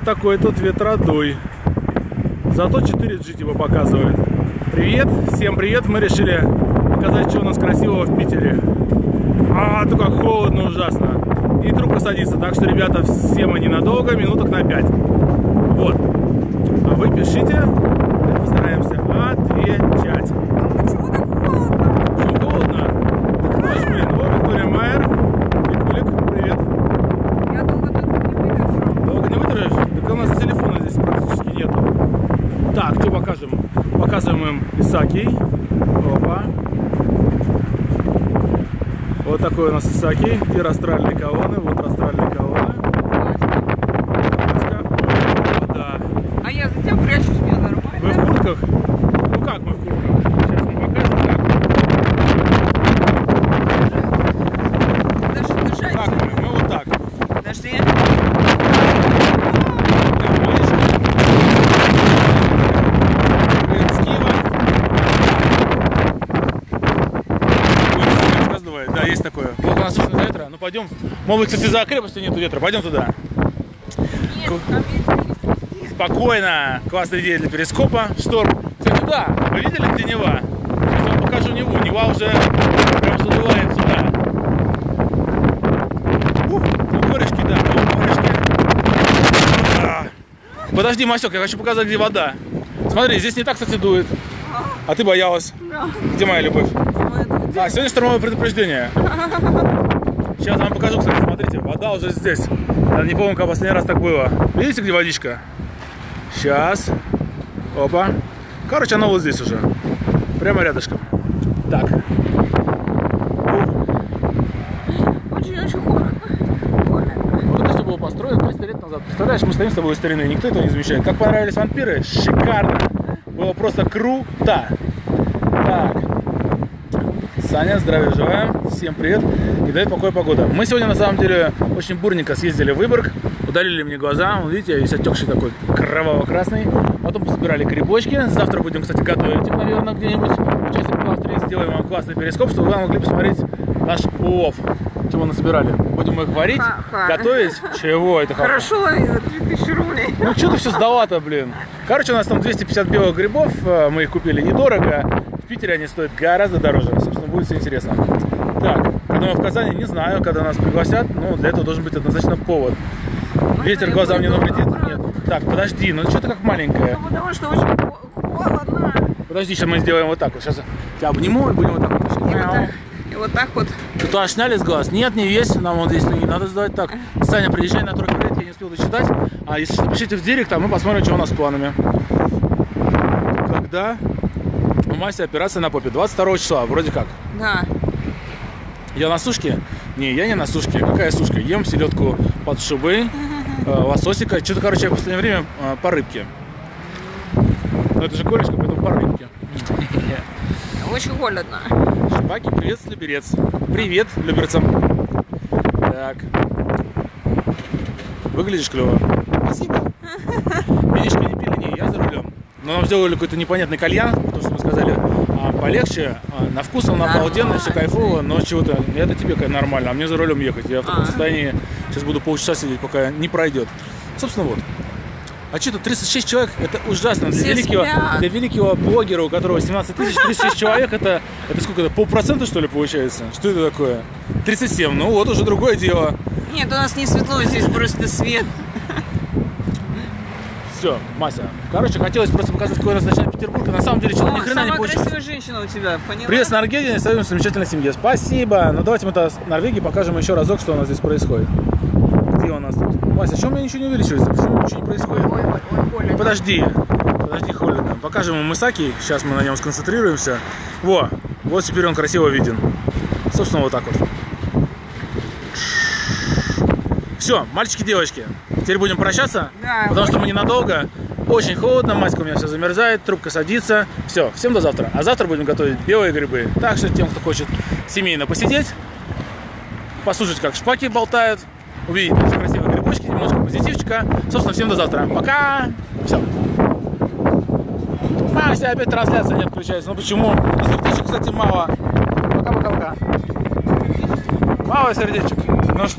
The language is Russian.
Вот такой тут ветродуй. Зато 4G типа показывает. Привет, всем привет. Мы решили показать, что у нас красивого в Питере. А, только холодно ужасно. И трубка садится. Так что, ребята, всем они надолго, минуток на 5. Вот. А вы пишите, мы постараемся отвечать. Почему так холодно? Что, холодно? Так наш, блин, вот Виктория Майер. Викулик, привет. Я долго тут не выдержу. Долго не выдержишь? Так у нас телефона здесь практически нету. Так, что покажем? Показываем им Исаки. Опа. Вот такой у нас Исаки. Где растральные колонны? Вот растральные колонны. О, да. А я затем прячусь, мне Мы в нормально. куртках? Ну как мы в куртках? Сейчас мы покажем, как. Даже дышать. Как мы? Мы вот так. Подожди. Прям малышка. Привет, с Киева. Ой, раздувает. Да, есть такое. Плохо нас слышно ветра. Ну пойдем. Может быть, кстати, за крепостью нету ветра. Пойдем туда. Нет. Спокойно. Классная идея для перископа. Шторм. Кстати, да, вы видели, где Нева? Сейчас вам покажу Неву. Нева уже прям задувает сюда. Ух, корешки, да, корешки. А. Подожди, Масек, я хочу показать, где вода. Смотри, здесь не так, кстати, дует. А ты боялась. Да. Где моя любовь? Это А, сегодня штормовое предупреждение. Сейчас вам покажу, кстати, смотрите, вода уже здесь. Я не помню, как последний раз так было. Видите, где водичка? Сейчас. Опа. Короче, она вот здесь уже. Прямо рядышком. Так. Очень-очень холодно. Вот это все было построено 300 лет назад. Представляешь, мы стоим с тобой у старины, никто этого не замечает. Как понравились вампиры? Шикарно. Было просто круто. Так. Саня, здравия желаем. Всем привет. И дает покой погода. Мы сегодня, на самом деле, очень бурненько съездили в Выборг. Удалили мне глаза. Видите, весь отекший такой кроваво-красный. Потом пособирали грибочки. Завтра будем, кстати, готовить наверное, где-нибудь. В часик два-три сделаем вам классный перископ, чтобы вы могли посмотреть наш улов. Чего насобирали. Будем их варить, Ха-ха. готовить. Чего это? Хорошо, и за 3000 рублей. Ну что ты все сдала-то, блин? Короче, у нас там 250 белых грибов, э, мы их купили недорого. В Питере они стоят гораздо дороже. Собственно, будет все интересно. Так, когда мы в Казани, не знаю, когда нас пригласят, но для этого должен быть однозначно повод. Ветер я глазам не навредит? Нет. Так, подожди, ну что ты как маленькая? Ну, потому что очень хо- холодно. Подожди, сейчас мы сделаем вот так вот. Сейчас тебя обниму и будем вот так вот. И вот так, и вот так вот. Татуаж сняли с глаз? Нет, не весь. Нам вот здесь не надо сдавать так. Саня, приезжай на тройку лет, я не успел дочитать. А если что, пишите в директ, а мы посмотрим, что у нас с планами. Когда у Маси операция на попе? 22 числа, вроде как. Да. Я на сушке? Не, я не на сушке. Какая сушка? Ем селедку под шубой, э, лососика. Что-то, короче, я в последнее время э, по рыбке. Ну это же корешка, поэтому по рыбке. Очень холодно. Шпаки, привет, Люберец. Привет, Люберцам. Так. Выглядишь клево. Спасибо. Винишко не пили, не, я за рулем. Но нам сделали какой-то непонятный кальян, потому что мы сказали, а, полегче, а, на вкус он обалденно, все кайфово, но чего-то, это тебе нормально, а мне за рулем ехать. Я в таком А. состоянии сейчас буду полчаса сидеть, пока не пройдет. Собственно, вот. А что тут 36 человек, это ужасно. Для Все великого, спят. для великого блогера, у которого 17 тысяч, 36 человек, это, это сколько это, полпроцента что ли получается? Что это такое? 37, ну вот уже другое дело. Нет, у нас не светло, здесь просто свет. Все, Мася. Короче, хотелось просто показать, какой у нас ночной Петербург, а на самом деле что-то ни хрена не получилось. красивая женщина у тебя, поняла? Привет с Норвегии, союз замечательной семье. Спасибо. Ну давайте мы с Норвегии покажем еще разок, что у нас здесь происходит. Где у нас тут? Мася, что у меня ничего не увеличивается? Почему ничего не происходит? Ой, ой, ой. Подожди, подожди, холодно. Покажем ему Мысаки, сейчас мы на нем сконцентрируемся. Во, вот теперь он красиво виден. Собственно, вот так вот. Все, мальчики, девочки, теперь будем прощаться, Да, потому что мы ненадолго. Очень холодно, Маська у меня все замерзает, трубка садится. Все, всем до завтра. А завтра будем готовить белые грибы. Так что тем, кто хочет семейно посидеть, послушать, как шпаки болтают, увидеть наши красивые грибочки, немножко позитивчика. Собственно, всем до завтра. Пока! Все. Мася, опять трансляция не отключается. Ну почему? Сердечек, кстати, мало. Пока-пока-пока. Мало сердечек. Ну что?